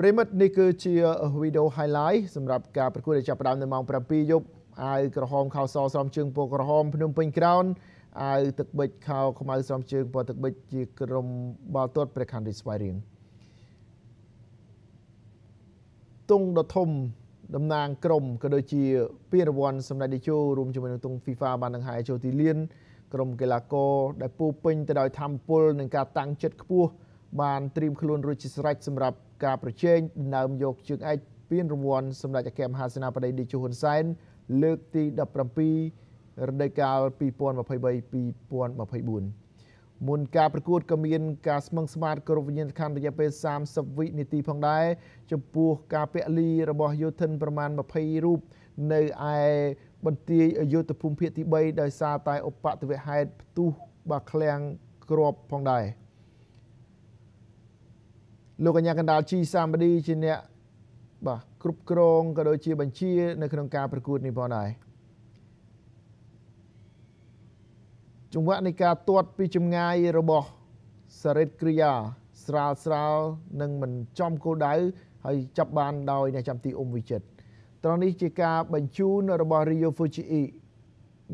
ប្រិមិត្តនេះគឺជាវីដេអូ highlight សម្រាប់ការប្រកួតដែលចាប់ផ្ដើមនៅម៉ោង7យប់អាវក្រហមខោសស្រោមជើងពណ៌ក្រហមភ្នំពេញក្រោនអាវទឹកប៊ិចខោខ្មៅស្រោមជើងពណ៌ទឹកប៊ិចជាក្រុមបាល់ទាត់ព្រះខ័នរាជស្វាយរៀងតុងដធំតំណាងក្រុមក៏ដូចជាពានរង្វាន់សម្ដេចតេជោរួមជាមួយនឹងតុង FIFA បានដង្ហែចូលទីលានក្រុមកីឡាករដែលពោពេញទៅដោយធម៌ពលនិងការតាំងចិត្តខ្ពស់ បានត្រៀមខ្លួនរួចជាស្រេចសម្រាប់ការប្រជែងដណ្ដើមយកជើងឯកពានរង្វាន់សម្ដេចអគ្គមហាសេនាបតីតេជោហ៊ុនសែនលើកទី17រដូវកាល2023-2024មុនការប្រកួតក៏មានការស្មឹងស្មាតគ្រប់វិញ្ញាណក្ខន្ធរយៈពេល30វិនាទីផងដែរចំពោះការពលីរបស់យោធិនប្រមាណ20រូបនៅឯបន្ទាយយុទ្ធភូមិភាគទី3ដោយសារតែឧបទ្ទវហេតុផ្ទុះបាក់ឃ្លាំងគ្រាប់ផងដែរ លោកកញ្ញាកណ្ដាលជីសាមឌីជាអ្នកបាទគ្រប់គ្រងក៏ដូចជាបញ្ជា នៅក្នុងការប្រកួតនេះផងដែរចង្វាក់នៃការទាត់ពីចម្ងាយរបស់សរិទ្ធគ្រា ស្រាលស្រាលនិងមិនចំគោលដៅហើយចាប់បានដោយអ្នកចាំទីអ៊ុំវិចិត្រត្រង់នេះជាការបញ្ជូនរបស់ Rio Fujii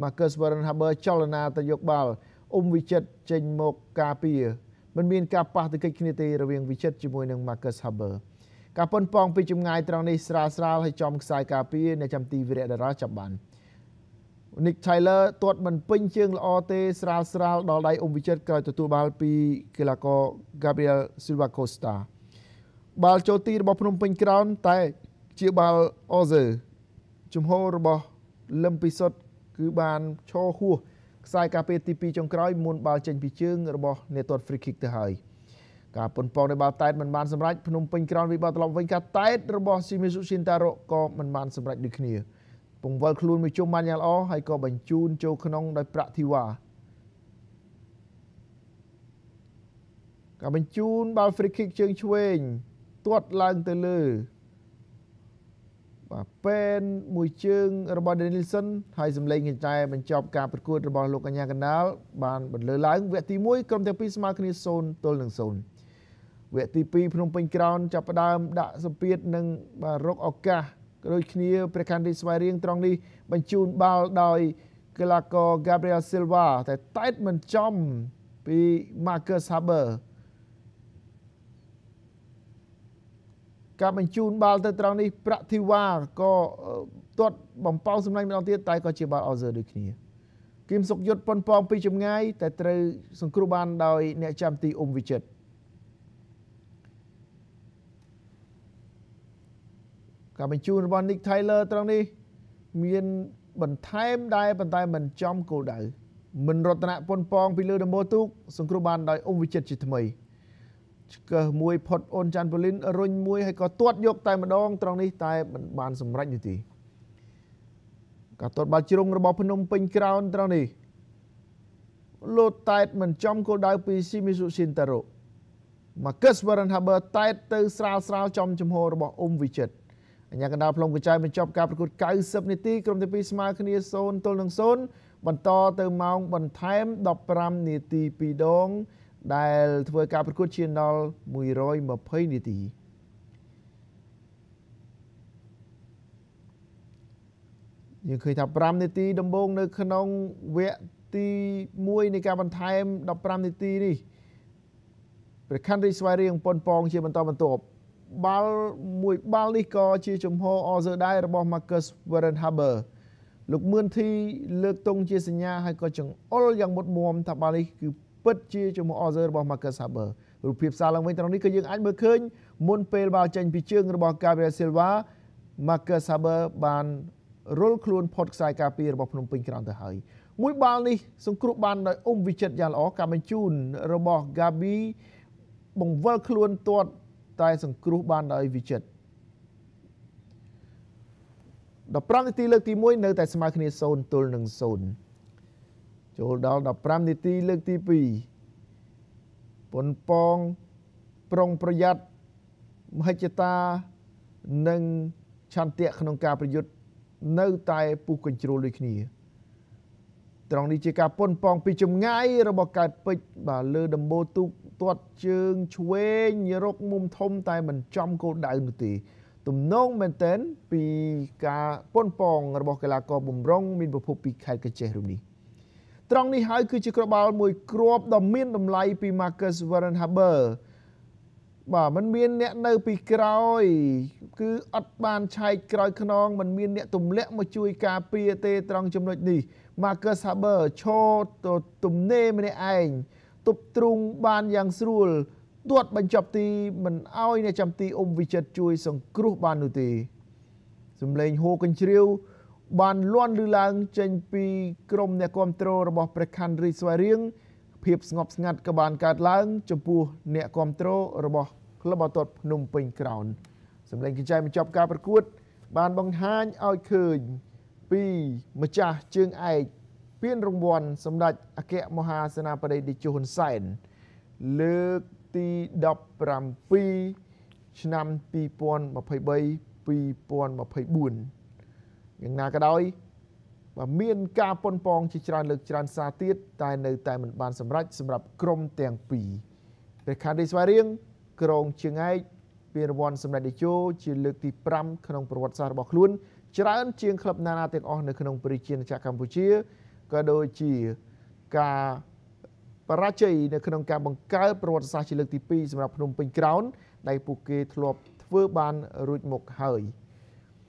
Marcus Warrenhaber ចលនាទៅយកបាល់អ៊ុំវិចិត្រចេញមកការពារ មិនមានការប៉ះទង្គិចគ្នាទេរវាងវិចិត្រជាមួយនឹង Marcus Haber ការប៉ុនប៉ងពីចម្ងាយត្រង់នេះស្រាលស្រាលហើយចំខ្សែការពារអ្នកចាំទីវិរៈតារាចាប់បាន Nick Taylor ទាត់មិនពេញជើងល្អទេស្រាលស្រាលដល់ដៃអ៊ុំវិចិត្រក្រោយទទួលបាល់ពីកីឡាករ Gabriel Silva Costa បាល់ចូលទីរបស់ភ្នំពេញក្រោនតែជាបាល់ Ozer ជំហររបស់លឹមពិសុទ្ធគឺបានឈរហួស ខ្សែការពារទី2ចុងក្រោយមុនបាល់ចេញពីជើងរបស់អ្នកទាត់ free kick ទៅហើយការប៉ុនប៉ងនៃបាល់តែតមិនបានសម្រេចភ្នំពេញក្រោនវិបាល់ត្រឡប់វិញការតែតរបស់ Shimizu Shintaro ក៏មិនបានសម្រេចដូចគ្នាពង្វល់ខ្លួនមួយជុំបានយ៉ាងល្អហើយក៏បញ្ជូនចូលក្នុងដោយប្រាក់ធីវ៉ាការបញ្ជូនបាល់ free kick ជើងឆ្វេងទាត់ឡើងទៅលើ បាទពេនមួយជើងរបស់ Danielson ហើយសម្លេងកញ្ចែបញ្ចប់ការប្រកួតរបស់លោកកញ្ញាកណ្ដាលបានបន្លឺឡើងវគ្គទី1ក្រុមទាំងពីរស្មើគ្នា0ទល់នឹង0វគ្គទី2ភ្នំពេញក្រោនចាប់ផ្ដើមដាក់សម្ពាធនិងបាទរកឱកាសដូចគ្នាព្រះខ័នរីស្វាយរៀងត្រង់នេះបញ្ជូនបាល់ដោយកីឡាករ Gabriel Silva តែតែតមិនចំពី Marcus Haber ការបញ្ជូនបាល់ទៅត្រង់នេះប្រាក់ធីវ៉ាក៏ទាត់បំពៅសម្លាញ់ម្ដងទៀតតែក៏ជាបាល់អសឺដូចគ្នាគឹមសុកយុទ្ធប៉ុនប៉ងពីចម្ងាយតែត្រូវសង្គ្រោះបានដោយអ្នកចាំទីអ៊ុំវិចិត្រការបញ្ជូនរបស់ Nick Taylor ត្រង់នេះមានបន្ថែមដែរប៉ុន្តែមិនចំគោលដៅមិនរតនៈប៉ុនប៉ងពីលើដំបូលទូកសង្គ្រោះបានដោយអ៊ុំវិចិត្រជាថ្មី ឆ្កឹះមួយផុតអូនចាន់ប៉ូលីនរុញមួយហើយក៏ទាត់យកតែម្ដងត្រង់នេះតែមិនបានសម្រេចនេះទេការទាត់បាល់ជ្រុងរបស់ភ្នំពេញក្រោនត្រង់នេះលោតតែតមិនចំគោលដៅពីស៊ីមីស៊ូស៊ីនតារ៉ូ Marcus Warrenhaber តែតទៅស្រាលស្រាលចំចំហរបស់អ៊ុំវិចិត្រអញ្ញាកណ្ដាលផ្លុំកញ្ចៃបញ្ចប់ការប្រកួត90នាទីក្រុមទី2ស្មើគ្នា0ទល់នឹង0បន្តទៅម៉ោងបន្ថែម15នាទី2ដង ដែលធ្វើការប្រកួតជាដល់120នាទីយើងឃើញថា5នាទីដំបូងនៅក្នុងវគ្គទី1នៃការបន្ថែម15នាទីនេះព្រះខ័នរីស្វាយរៀងប៉ុនប៉ងជាបន្តបន្ទាប់បាល់មួយបាល់នេះក៏ជាជំហរអសើដែររបស់ Marcus Warrenhaber លោកមឿនធីលើកទង់ជាសញ្ញាហើយក៏ចង្អុលយ៉ាងមុតមមថាបាល់នេះគឺ ពិតជាជំនួស order របស់ Marcus Haber រូបភាពសារឡើងវិញត្រង់នេះគឺយើងអាចមើលឃើញមុនពេលបាល់ចេញពីជើងរបស់ Gabriel Silva Marcus Haber បានរុលខ្លួនផុតខ្សែការពាររបស់ភ្នំពេញក្រោមទៅហើយមួយបាល់នេះសង្គ្រោះបានដោយអ៊ុំវិចិត្រយ៉ាងល្អការបញ្ជូនរបស់ Gabi បង្វិលខ្លួនទាត់តែសង្គ្រោះបានដោយវិចិត្រ15នាទីលើកទី1នៅតែស្មើគ្នា0ទល់នឹង0 ចូលដល់15នាទីលើកទី2ប៉ុនប៉ងប្រុងប្រយ័ត្នមហិច្ឆតានិងឆន្ទៈក្នុងការប្រយុទ្ធនៅតែពុះកញ្ជ្រោលដូចគ្នាត្រង់នេះជាការប៉ុនប៉ងពីចម្ងាយរបស់កើតពេជ្របាទលើដំបូលទូកទាត់ជើងឆ្វេងរកមុំធំតែមិនចំគោលដៅនោះទេទំនងមែនទែនពីការប៉ុនប៉ងរបស់កីឡាករបំរុងមានប្រភពពីខេត្តកញ្ចេះរូបនេះ ត្រង់នេះហើយគឺជាក្របោលមួយគ្រាប់ដ៏មានតម្លៃពី Marcus Warrenhaber បាទมันមានអ្នកនៅពីក្រោយ គឺអត់បានឆែកក្រោយខ្នងมันមានអ្នកទម្លាក់មកជួយការពារទេត្រង់ចំណុចនេះ Marcus Haber ឈរទៅទំនេរម្នាក់ឯងទប់ទ្រូងបានយ៉ាងស្រួលទាត់បញ្ចប់ទីមិនអោយអ្នកចាំទីអ៊ុំវិចិត្រជួយ សង្គ្រោះបាននោះទេសំឡេងហូកញ្ជ្រៀវ បានលន់ឬឡើងចេញពីក្រុមអ្នកគ្រប់គ្រងរបស់ព្រះខ័នរីស្វាយរៀងភាពស្ងប់ស្ងាត់ក៏បានកើតឡើង ចំពោះអ្នកគ្រប់គ្រងរបស់ក្លឹបបាល់ទាត់ភ្នំពេញក្រោនសម្លេងកញ្ចែបញ្ចប់ការប្រកួត បានបង្ហាញឲ្យឃើញពីម្ចាស់ជើងឯកពានរង្វាន់សម្ដេចអគ្គមហាសេនាបតីតេជោហ៊ុនសែនលើកទី17ឆ្នាំ2023 2024 យ៉ាងណាក៏ដោយបើមានការប៉ុនប៉ងជាច្រើនលើកច្រើនសារទៀតតែនៅតែមិនបានសម្រេចសម្រាប់ក្រុមទាំងពីរព្រះខារីស្វារៀងក្រុងជើងឯកពានរង្វាន់សម្ដេចតេជោជាលើកទី5ក្នុងប្រវត្តិសាស្ត្ររបស់ខ្លួនច្រើនជាងក្លឹបណានាទាំងអស់នៅក្នុងប្រជាជាតិកម្ពុជាក៏ដូចជាការបរាជ័យនៅក្នុងការបង្កើតប្រវត្តិសាស្ត្រជាលើកទី2សម្រាប់ភ្នំពេញក្រោនដែលពួកគេធ្លាប់ធ្វើបានរួចមកហើយ។